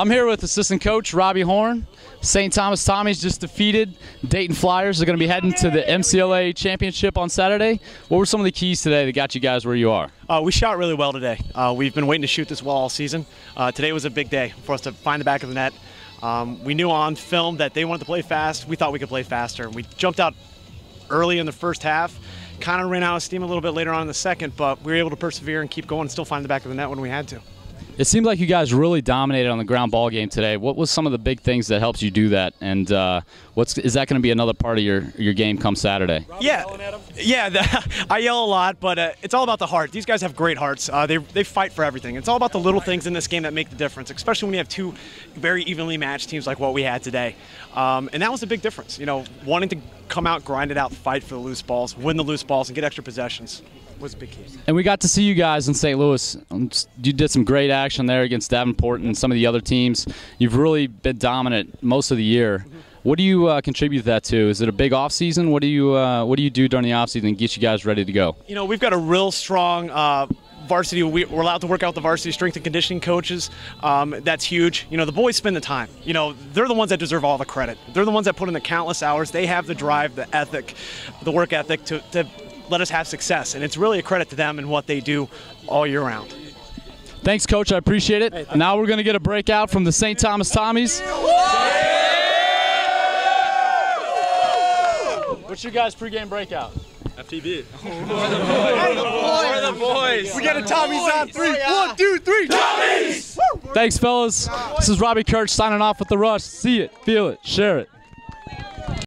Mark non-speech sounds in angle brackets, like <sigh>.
I'm here with assistant coach Robbie Horn. St. Thomas Tommies just defeated Dayton Flyers. They're going to be heading to the MCLA championship on Saturday. What were some of the keys today that got you guys where you are? Uh, we shot really well today. Uh, we've been waiting to shoot this well all season. Uh, today was a big day for us to find the back of the net. Um, we knew on film that they wanted to play fast. We thought we could play faster. We jumped out early in the first half, kind of ran out of steam a little bit later on in the second, but we were able to persevere and keep going and still find the back of the net when we had to. It seemed like you guys really dominated on the ground ball game today. What was some of the big things that helps you do that? And uh, what's is that going to be another part of your, your game come Saturday? Yeah, yeah. The, <laughs> I yell a lot, but uh, it's all about the heart. These guys have great hearts. Uh, they they fight for everything. It's all about the little things in this game that make the difference, especially when you have two very evenly matched teams like what we had today. Um, and that was a big difference. You know, wanting to come out, grind it out, fight for the loose balls, win the loose balls, and get extra possessions was a big. And we got to see you guys in St. Louis. Um, You did some great action there against Davenport and some of the other teams. You've really been dominant most of the year. What do you uh, contribute that to? Is it a big off season? What do you uh, What do you do during the off season to get you guys ready to go? You know, we've got a real strong. Uh, Varsity, we- we're allowed to work out the varsity strength and conditioning coaches. Um, that's huge. You know, the boys spend the time. You know, they're the ones that deserve all the credit. They're the ones that put in the countless hours. They have the drive, the ethic, the work ethic to, to let us have success. And it's really a credit to them and what they do all year round. Thanks, Coach. I appreciate it. now we're going to get a breakout from the St. Thomas Tommies. What's your guys' pregame breakout? FTB. We got a Tommies on three. One, two, three. Thanks, fellas. This is Robbie Kirch signing off with The Rush. See it, feel it, share it.